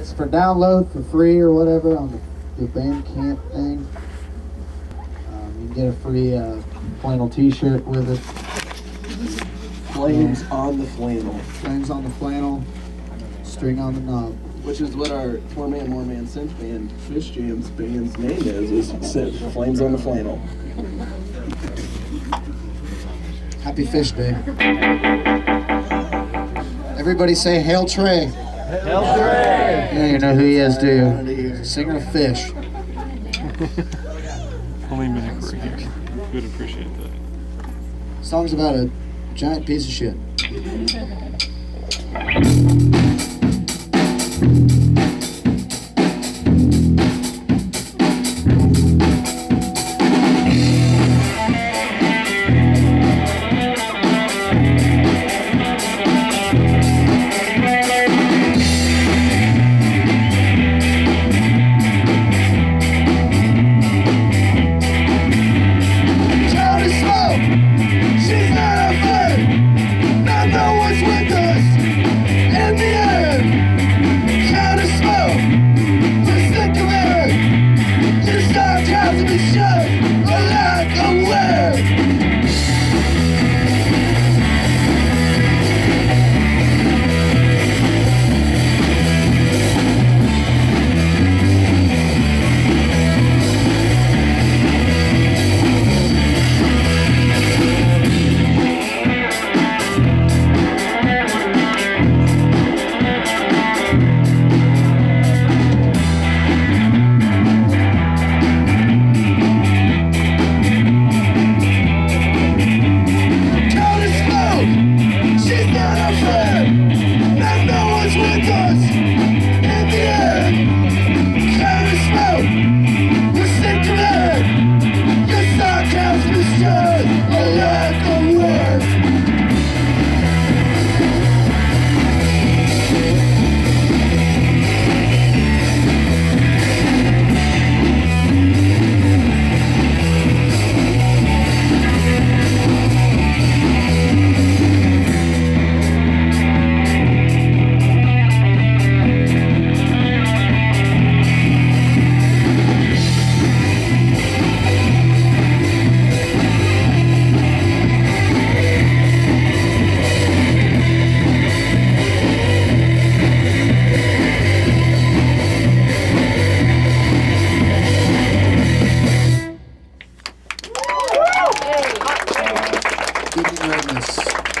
It's for download for free or whatever on the, the Bandcamp thing. Um, you can get a free uh, flannel T-shirt with it. Flames on the flannel, Flames on the flannel, string on the knob. which is what our four man, more man synth band, Phish Jams band's name is. Is Flames on the flannel. Happy Phish Day. Everybody say Hail Trey. Hail Yeah, you know who he is, do you? Singer of Phish. Only Minnick were here. Would appreciate that. Song's about a giant piece of shit. Felipe Nunes.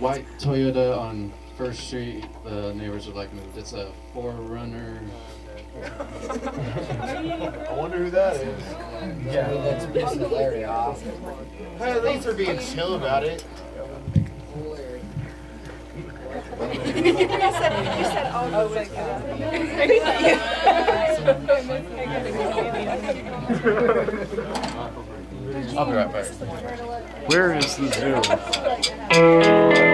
white Toyota on First Street. The neighbors would like moved. It's a 4Runner. I wonder who that is. Yeah, that's Larry. area. Hey, at least they're being chill about it. you said, you said all oh, like, uh, I'll be right back. Where is the zoo?